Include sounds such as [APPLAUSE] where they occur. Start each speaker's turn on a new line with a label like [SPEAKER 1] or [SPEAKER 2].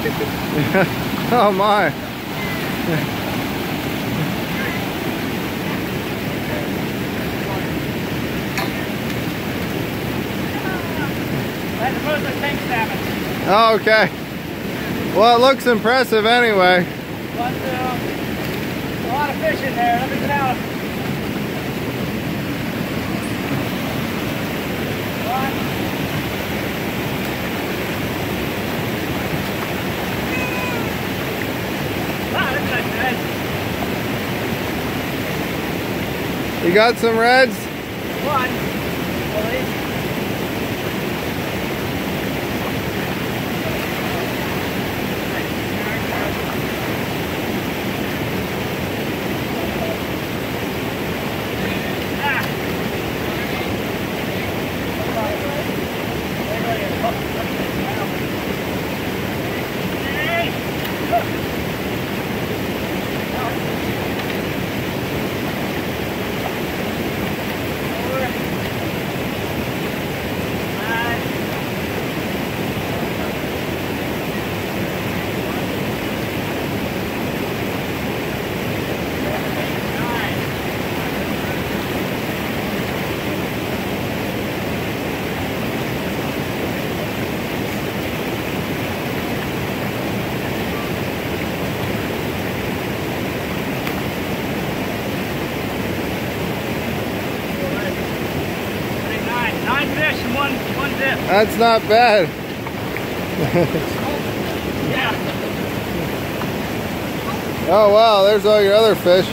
[SPEAKER 1] [LAUGHS] oh my. Oh, okay. Well, it looks impressive anyway.
[SPEAKER 2] But, uh, a lot of fish in there. Let me get out. One. Ah, that's nice red.
[SPEAKER 1] You got some reds?
[SPEAKER 2] One. One one dip.
[SPEAKER 1] That's not bad. [LAUGHS]
[SPEAKER 2] Yeah.
[SPEAKER 1] Oh wow, there's all your other fish.